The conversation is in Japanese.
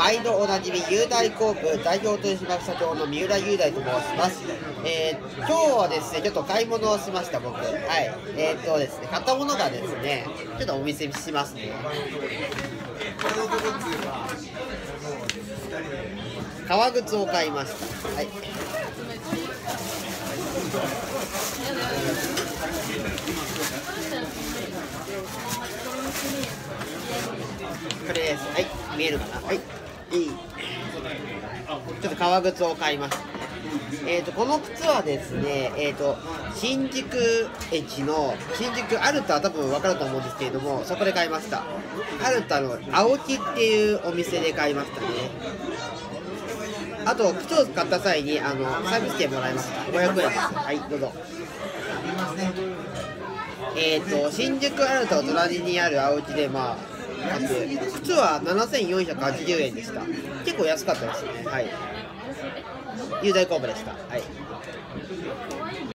毎度おなじみ雄大コープ代表取締役社長の三浦雄大と申します。えー、今日はですね、ちょっと買い物をしました、僕。はい。えー、っとですね、買ったものがですね、ちょっとお見せしますね。革靴を買いました。はい。これです。はい。見えるかな？はい。いい。ちょっと革靴を買いました。えっ、ー、と、この靴はですね、えっ、ー、と、新宿駅の、新宿アルタ多分分かると思うんですけれども、そこで買いました。アルタの青木っていうお店で買いましたね。あと、靴を買った際に、あの、サービス券もらいました。500円です。はい、どうぞ。えっ、ー、と、新宿アルタの隣にある青木で、まあ、靴は7480円でした。結構安かったですね。はい。雄大コープでした。はい。